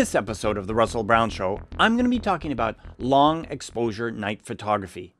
this episode of The Russell Brown Show, I'm going to be talking about long exposure night photography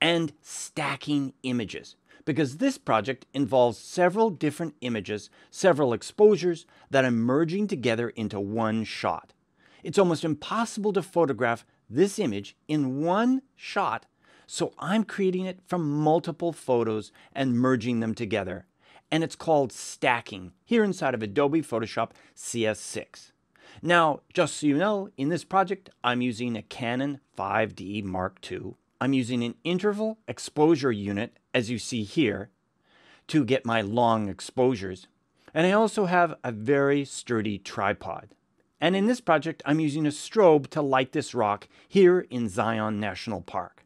and stacking images because this project involves several different images, several exposures that are merging together into one shot. It's almost impossible to photograph this image in one shot, so I'm creating it from multiple photos and merging them together. And it's called stacking here inside of Adobe Photoshop CS6. Now, just so you know, in this project, I'm using a Canon 5D Mark II. I'm using an interval exposure unit, as you see here, to get my long exposures. And I also have a very sturdy tripod. And in this project, I'm using a strobe to light this rock here in Zion National Park.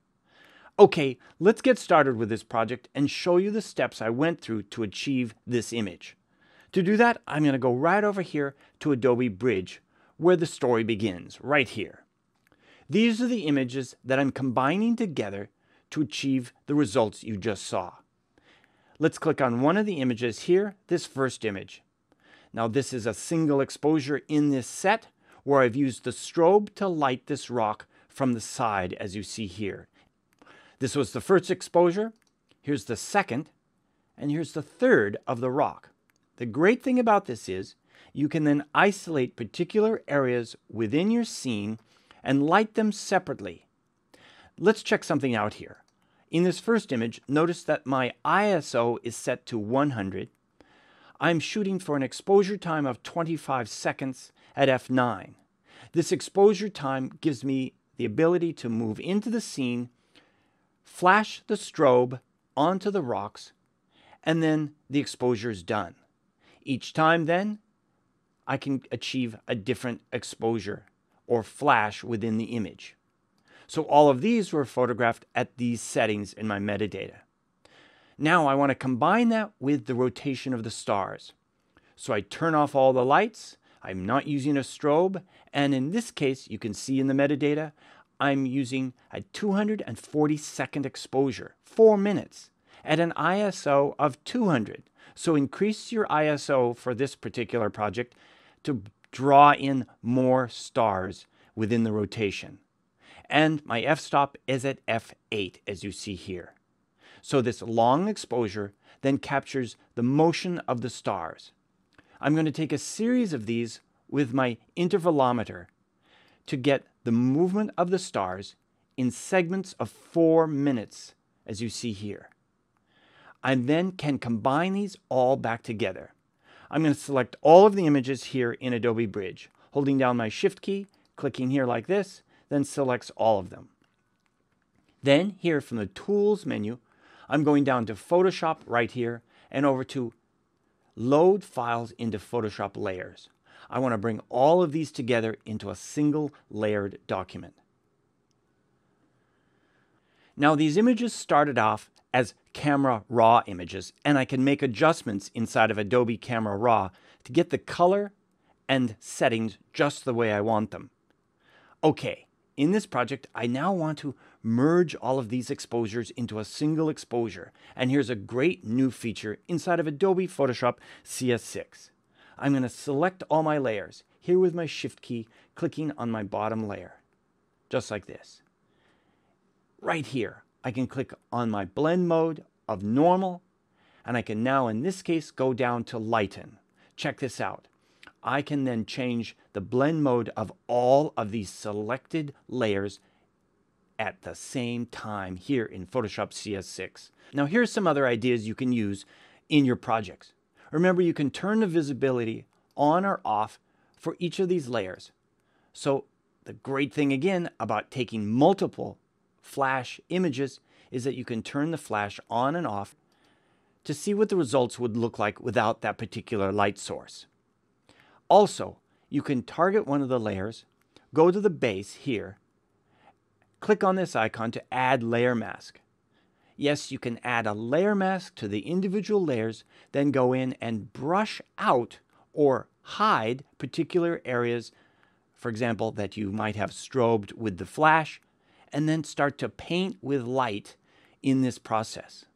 Okay, let's get started with this project and show you the steps I went through to achieve this image. To do that, I'm going to go right over here to Adobe Bridge, where the story begins, right here. These are the images that I'm combining together to achieve the results you just saw. Let's click on one of the images here, this first image. Now this is a single exposure in this set where I've used the strobe to light this rock from the side as you see here. This was the first exposure, here's the second, and here's the third of the rock. The great thing about this is you can then isolate particular areas within your scene and light them separately. Let's check something out here. In this first image, notice that my ISO is set to 100 I'm shooting for an exposure time of 25 seconds at f9. This exposure time gives me the ability to move into the scene, flash the strobe onto the rocks, and then the exposure is done. Each time then, I can achieve a different exposure or flash within the image. So all of these were photographed at these settings in my metadata. Now I want to combine that with the rotation of the stars. So I turn off all the lights. I'm not using a strobe. And in this case, you can see in the metadata, I'm using a 240 second exposure, four minutes, at an ISO of 200. So increase your ISO for this particular project to draw in more stars within the rotation. And my f-stop is at f8, as you see here. So this long exposure then captures the motion of the stars. I'm going to take a series of these with my intervalometer to get the movement of the stars in segments of four minutes, as you see here. I then can combine these all back together. I'm going to select all of the images here in Adobe Bridge, holding down my Shift key, clicking here like this, then selects all of them. Then here from the Tools menu, I'm going down to Photoshop right here and over to Load Files into Photoshop Layers. I want to bring all of these together into a single layered document. Now these images started off as Camera Raw images, and I can make adjustments inside of Adobe Camera Raw to get the color and settings just the way I want them. Okay, in this project, I now want to merge all of these exposures into a single exposure. And here's a great new feature inside of Adobe Photoshop CS6. I'm going to select all my layers here with my Shift key, clicking on my bottom layer, just like this. Right here, I can click on my blend mode of normal, and I can now, in this case, go down to lighten. Check this out. I can then change the blend mode of all of these selected layers at the same time here in Photoshop CS6. Now here's some other ideas you can use in your projects. Remember you can turn the visibility on or off for each of these layers. So the great thing again about taking multiple flash images is that you can turn the flash on and off to see what the results would look like without that particular light source. Also, you can target one of the layers, go to the base here, Click on this icon to add layer mask. Yes, you can add a layer mask to the individual layers, then go in and brush out or hide particular areas, for example, that you might have strobed with the flash, and then start to paint with light in this process.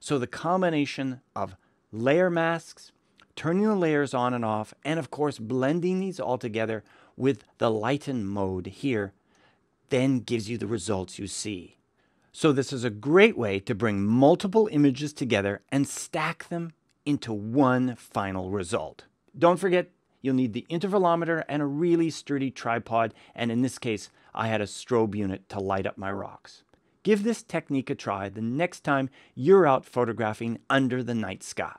So the combination of layer masks, turning the layers on and off, and of course blending these all together with the lighten mode here then gives you the results you see. So this is a great way to bring multiple images together and stack them into one final result. Don't forget, you'll need the intervalometer and a really sturdy tripod, and in this case, I had a strobe unit to light up my rocks. Give this technique a try the next time you're out photographing under the night sky.